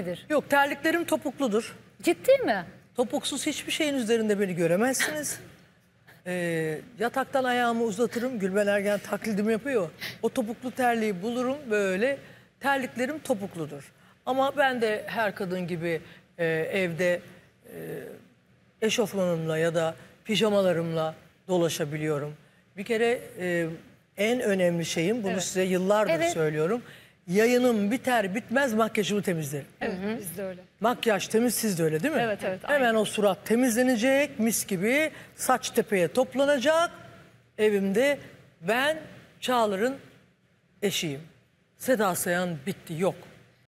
nedir? Yok terliklerim topukludur. Ciddi mi? Topuksuz hiçbir şeyin üzerinde beni göremezsiniz. Ee, yataktan ayağımı uzatırım. Gülben Ergen taklidimi yapıyor. O topuklu terliği bulurum böyle. Terliklerim topukludur. Ama ben de her kadın gibi e, evde e, eşofmanımla ya da pijamalarımla dolaşabiliyorum. Bir kere e, en önemli şeyim, bunu size yıllardır Evet. söylüyorum. Yayınım biter bitmez makyajımı temizlerim. Evet, biz de öyle. Makyaj temiz siz de öyle değil mi? Evet, evet, Hemen o surat temizlenecek mis gibi saç tepeye toplanacak. Evimde ben Çağlar'ın eşiyim. Seda Sayan bitti yok.